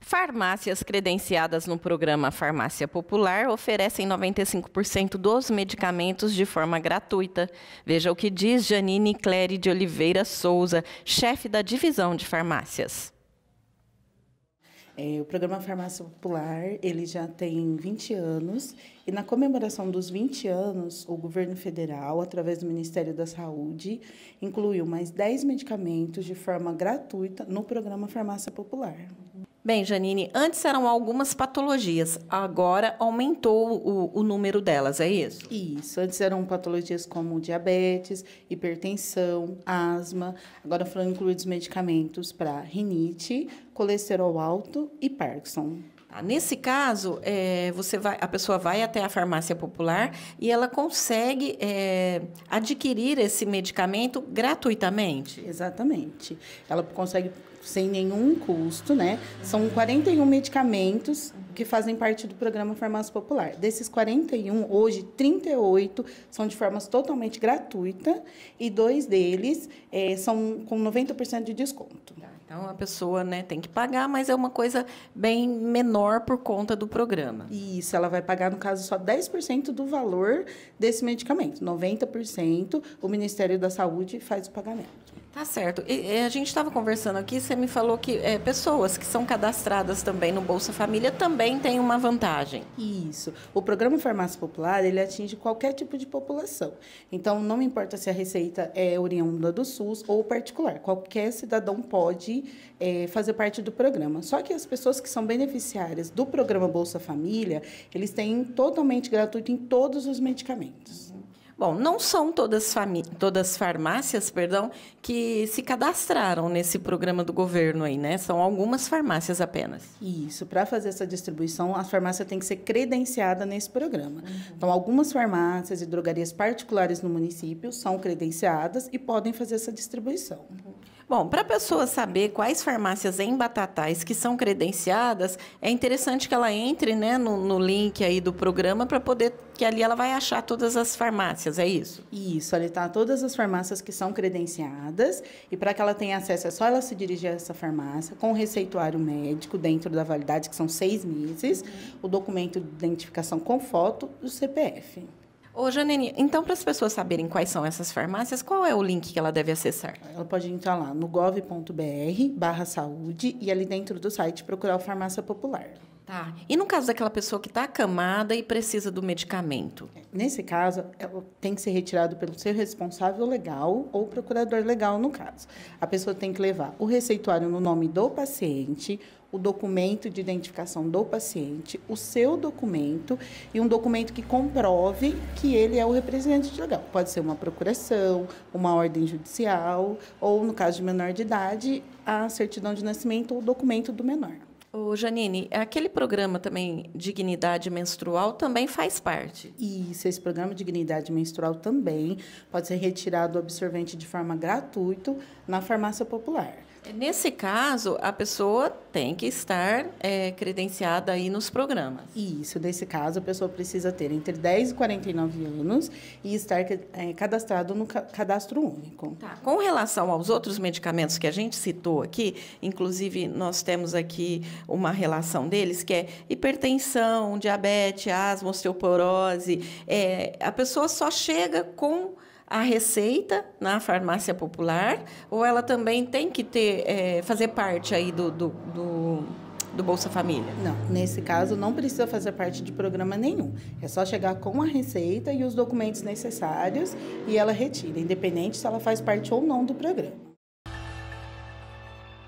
Farmácias credenciadas no programa Farmácia Popular oferecem 95% dos medicamentos de forma gratuita. Veja o que diz Janine Cléry de Oliveira Souza, chefe da divisão de farmácias. É, o programa Farmácia Popular ele já tem 20 anos e na comemoração dos 20 anos, o governo federal, através do Ministério da Saúde, incluiu mais 10 medicamentos de forma gratuita no programa Farmácia Popular. Bem, Janine, antes eram algumas patologias, agora aumentou o, o, número delas, é isso? Isso, antes eram patologias como diabetes, hipertensão, asma, agora foram incluídos medicamentos para rinite, colesterol alto e Parkinson. Tá, nesse caso, é, você vai, a pessoa vai até a farmácia popular e ela consegue é, adquirir esse medicamento gratuitamente? Exatamente. Ela consegue sem nenhum custo, né? São 41 medicamentos que fazem parte do programa Farmácia Popular. Desses 41, hoje 38 são de forma totalmente gratuita e dois deles é, são com 90% de desconto. Tá, então a pessoa né, tem que pagar, mas é uma coisa bem menor por conta do programa. Isso, ela vai pagar, no caso, só 10% do valor desse medicamento. 90% o Ministério da Saúde faz o pagamento. Tá certo. E, a gente estava conversando aqui, você me falou que é, pessoas que são cadastradas também no Bolsa Família também têm uma vantagem. Isso. O programa Farmácia Popular, ele atinge qualquer tipo de população. Então, não importa se a receita é oriunda do SUS ou particular. Qualquer cidadão pode é, fazer parte do programa. Só que as pessoas que são beneficiárias do programa Bolsa Família, eles têm totalmente gratuito em todos os medicamentos. Bom, não são todas, todas farmácias, perdão, que se cadastraram nesse programa do governo aí, né? São algumas farmácias apenas. Isso, para fazer essa distribuição, a farmácia tem que ser credenciada nesse programa. Uhum. Então, algumas farmácias e drogarias particulares no município são credenciadas e podem fazer essa distribuição. Uhum. Bom, para a pessoa saber quais farmácias em Batatais que são credenciadas, é interessante que ela entre né, no, no link aí do programa para poder, que ali ela vai achar todas as farmácias, é isso? Isso, ali está todas as farmácias que são credenciadas e para que ela tenha acesso é só ela se dirigir a essa farmácia com o receituário médico dentro da validade, que são seis meses, uhum. o documento de identificação com foto e o CPF. Ô, Janine, então, para as pessoas saberem quais são essas farmácias, qual é o link que ela deve acessar? Ela pode entrar lá no gov.br barra saúde e ali dentro do site procurar o Farmácia Popular. Tá. E no caso daquela pessoa que está acamada e precisa do medicamento? Nesse caso, ela tem que ser retirado pelo seu responsável legal ou procurador legal, no caso. A pessoa tem que levar o receituário no nome do paciente, o documento de identificação do paciente, o seu documento e um documento que comprove que ele é o representante legal. Pode ser uma procuração, uma ordem judicial ou, no caso de menor de idade, a certidão de nascimento ou documento do menor. Ô Janine, aquele programa também Dignidade Menstrual também faz parte. Isso, esse programa Dignidade Menstrual também pode ser retirado do absorvente de forma gratuita na farmácia popular. Nesse caso, a pessoa tem que estar é, credenciada aí nos programas. Isso, nesse caso, a pessoa precisa ter entre 10 e 49 anos e estar é, cadastrado no cadastro único. Tá. Com relação aos outros medicamentos que a gente citou aqui, inclusive nós temos aqui uma relação deles, que é hipertensão, diabetes, asma, osteoporose. É, a pessoa só chega com a receita na farmácia popular ou ela também tem que ter é, fazer parte aí do, do, do, do, Bolsa Família? Não, nesse caso não precisa fazer parte de programa nenhum. É só chegar com a receita e os documentos necessários e ela retira, independente se ela faz parte ou não do programa.